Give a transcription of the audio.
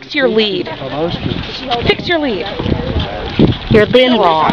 fix your lead. Fix your lead. You're wall.